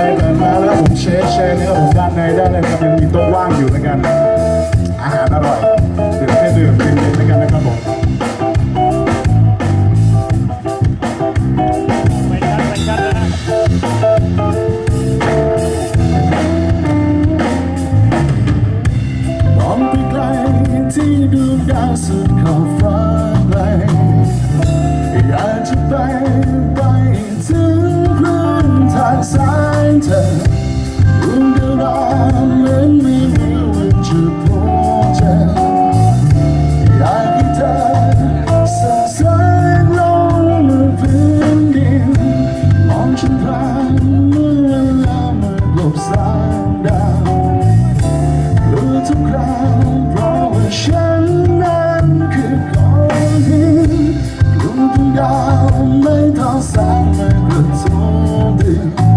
ไปไปมาแล้วผมเช็คเช็คเนื้อผมด้านในด้านในครับมันมีโต๊ะว่างอยู่เหมืนกัน อาหารอร่อยเดื่มแค่ดือดเย็นๆเหมือนกันนะครับผมมองไปไกลที่ดูดาวสุดขอบ Thank you.